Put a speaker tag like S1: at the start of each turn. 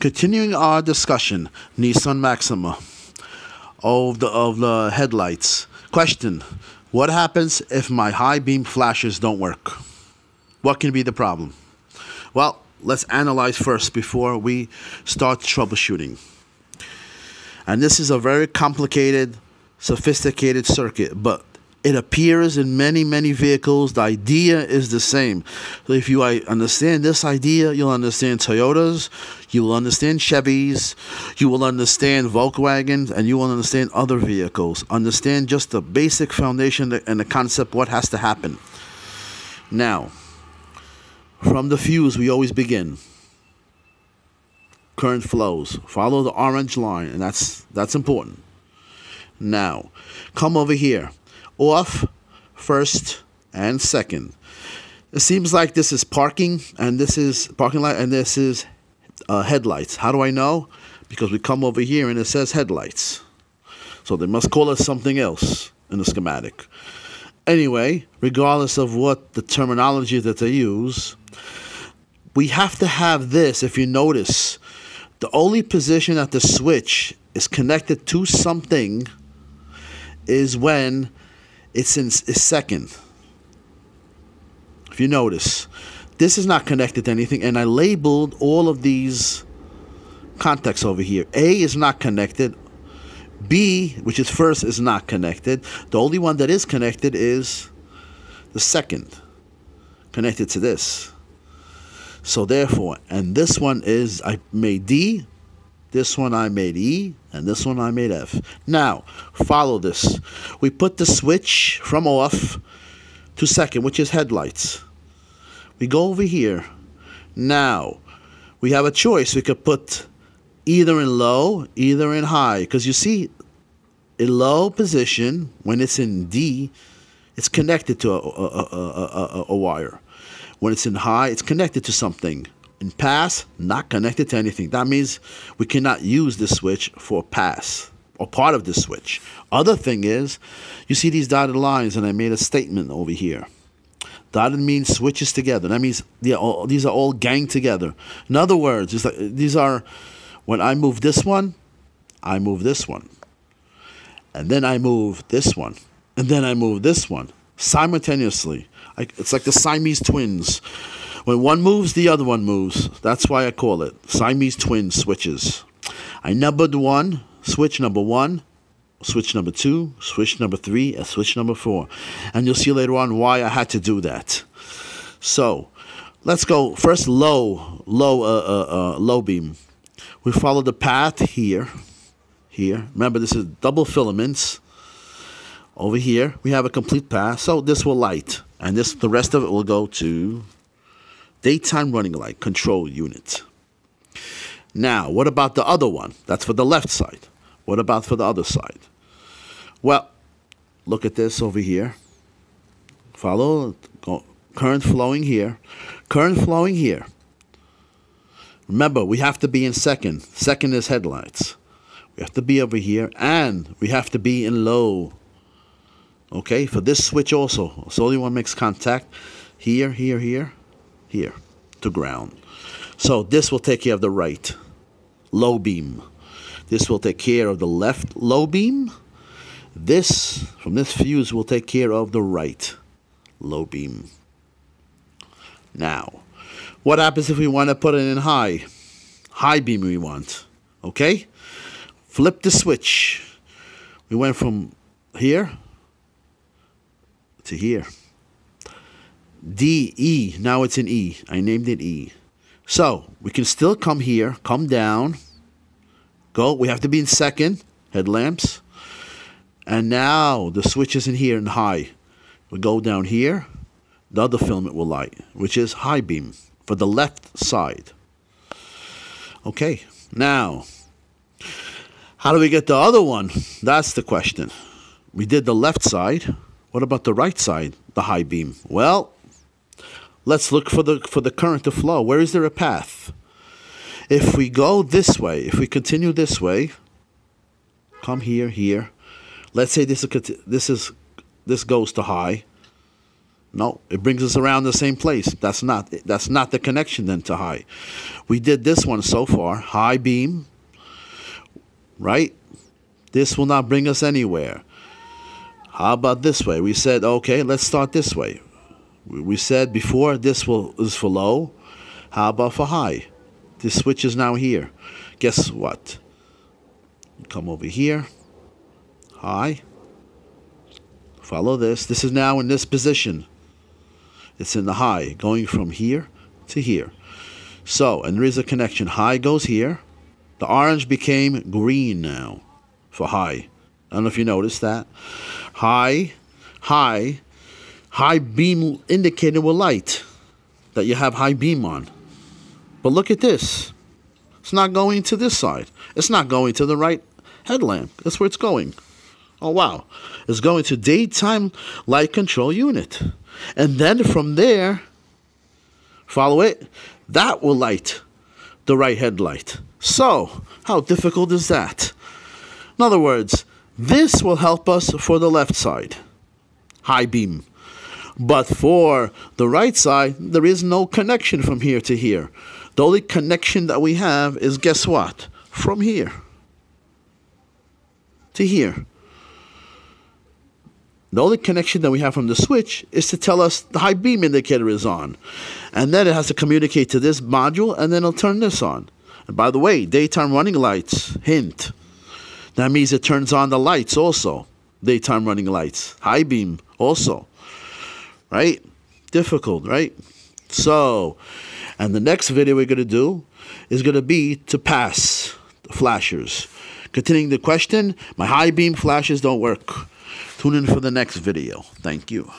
S1: Continuing our discussion, Nissan Maxima of the of the headlights. Question: What happens if my high beam flashes don't work? What can be the problem? Well, let's analyze first before we start troubleshooting. And this is a very complicated, sophisticated circuit, but it appears in many, many vehicles. The idea is the same. So if you uh, understand this idea, you'll understand Toyotas, you will understand Chevys, you will understand Volkswagens, and you will understand other vehicles. Understand just the basic foundation and the concept, what has to happen. Now, from the fuse, we always begin. Current flows. Follow the orange line, and that's that's important. Now, come over here off first and second. It seems like this is parking and this is parking light and this is uh, headlights. How do I know? Because we come over here and it says headlights. So they must call it something else in the schematic. Anyway, regardless of what the terminology that they use, we have to have this. If you notice, the only position that the switch is connected to something is when it's in it's second. If you notice, this is not connected to anything, and I labeled all of these contacts over here. A is not connected. B, which is first, is not connected. The only one that is connected is the second, connected to this. So therefore, and this one is, I made D, this one I made E, and this one I made F. Now, follow this. We put the switch from off to second, which is headlights. We go over here. Now, we have a choice. We could put either in low, either in high. Because you see, in low position, when it's in D, it's connected to a, a, a, a wire. When it's in high, it's connected to something in pass, not connected to anything. That means we cannot use this switch for pass or part of this switch. Other thing is, you see these dotted lines, and I made a statement over here. Dotted means switches together. That means all, these are all gang together. In other words, like, these are when I move this one, I move this one, and then I move this one, and then I move this one simultaneously. I, it's like the Siamese twins. When one moves, the other one moves. That's why I call it Siamese twin switches. I numbered one, switch number one, switch number two, switch number three, and switch number four. And you'll see later on why I had to do that. So, let's go first low, low, uh, uh, uh, low beam. We follow the path here, here. Remember, this is double filaments. Over here, we have a complete path, so this will light, and this the rest of it will go to daytime running light control unit. Now, what about the other one? That's for the left side. What about for the other side? Well, look at this over here. Follow current flowing here. Current flowing here. Remember, we have to be in second. Second is headlights. We have to be over here, and we have to be in low. Okay, for this switch also. So only one makes contact here, here, here here to ground. So this will take care of the right low beam. This will take care of the left low beam. This, from this fuse, will take care of the right low beam. Now, what happens if we want to put it in high? High beam we want. Okay? Flip the switch. We went from here to here. D, E. Now it's an E. I named it E. So we can still come here, come down, go. We have to be in second, headlamps. And now the switch is in here in high. We go down here, the other filament will light, which is high beam for the left side. Okay, now, how do we get the other one? That's the question. We did the left side. What about the right side, the high beam? Well, Let's look for the for the current to flow. Where is there a path? If we go this way, if we continue this way, come here, here. Let's say this is this is this goes to high. No, it brings us around the same place. That's not that's not the connection then to high. We did this one so far, high beam, right? This will not bring us anywhere. How about this way? We said, okay, let's start this way. We said before this will is for low. How about for high? This switch is now here. Guess what? Come over here. High. Follow this. This is now in this position. It's in the high, going from here to here. So, and there is a connection. High goes here. The orange became green now for high. I don't know if you noticed that. High, high, high beam indicator with light that you have high beam on. But look at this. It's not going to this side. It's not going to the right headlamp. That's where it's going. Oh, wow. It's going to daytime light control unit. And then from there, follow it, that will light the right headlight. So, how difficult is that? In other words, this will help us for the left side, high beam. But for the right side, there is no connection from here to here. The only connection that we have is guess what? From here to here. The only connection that we have from the switch is to tell us the high beam indicator is on. And then it has to communicate to this module and then it'll turn this on. And by the way, daytime running lights, hint. That means it turns on the lights also. Daytime running lights. High beam also. Right? Difficult, right? So, and the next video we're going to do is going to be to pass the flashers. Continuing the question, my high beam flashes don't work. Tune in for the next video. Thank you.